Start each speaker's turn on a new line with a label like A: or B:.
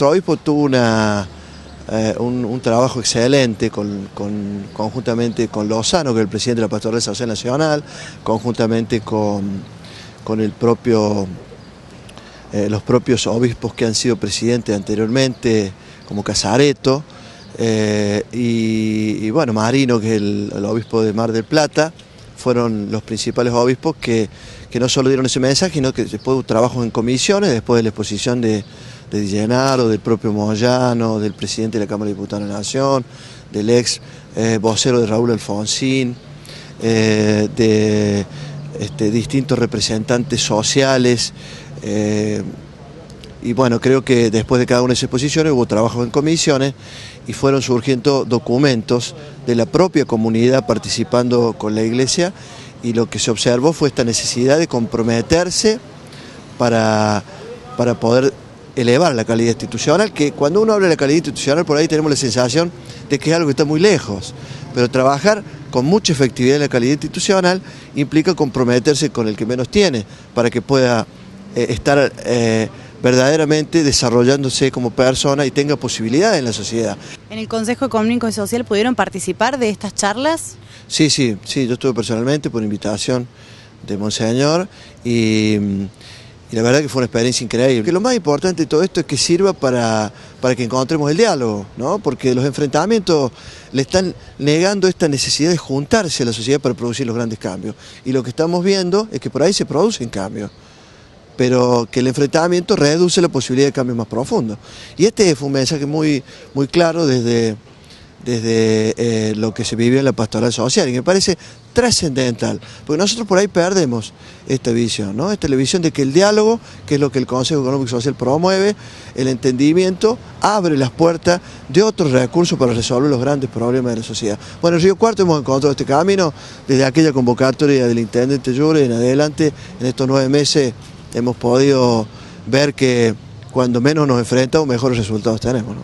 A: Obispo tuvo una, eh, un, trabajo excelente con, con- conjuntamente con Lozano, que es el presidente de la Pastoral Social Nacional, conjuntamente con, eh, los propios obispos que han sido presidentes anteriormente, como Casareto, eh, y, bueno, Marino, que es el, obispo de Mar del Plata, fueron los principales obispos que, no solo dieron ese mensaje, sino que después hubo trabajos en comisiones, después de la exposición de, de Di del propio Moyano, del presidente de la Cámara de Diputados de la Nación, del ex eh, vocero de Raúl Alfonsín, eh, de este, distintos representantes sociales. eh, y bueno, creo que después de cada una de esas exposiciones hubo trabajo en comisiones y fueron surgiendo documentos de la propia comunidad participando con la iglesia y lo que se observó fue esta necesidad de comprometerse para, para poder elevar la calidad institucional, que cuando uno habla de la calidad institucional por ahí tenemos la sensación de que es algo que está muy lejos, pero trabajar con mucha efectividad en la calidad institucional implica comprometerse con el que menos tiene, para que pueda eh, estar eh, verdaderamente desarrollándose como persona y tenga posibilidades en la sociedad.
B: ¿En el Consejo Económico y Social pudieron participar de estas charlas?
A: Sí, sí, sí, yo estuve personalmente por invitación de Monseñor y, y la verdad que fue una experiencia increíble. Que lo más importante de todo esto es que sirva para, para que encontremos el diálogo, ¿no? porque los enfrentamientos le están negando esta necesidad de juntarse a la sociedad para producir los grandes cambios. Y lo que estamos viendo es que por ahí se producen cambios pero que el enfrentamiento reduce la posibilidad de cambios más profundos. Y este fue un mensaje muy, muy claro desde, desde eh, lo que se vivió en la pastoral social y me parece trascendental, porque nosotros por ahí perdemos esta visión, ¿no? esta visión de que el diálogo, que es lo que el Consejo Económico y Social promueve, el entendimiento, abre las puertas de otros recursos para resolver los grandes problemas de la sociedad. Bueno, en Río Cuarto hemos encontrado este camino desde aquella convocatoria del Intendente Llure en adelante, en estos nueve meses hemos podido ver que cuando menos nos enfrentamos, mejores resultados tenemos. ¿no?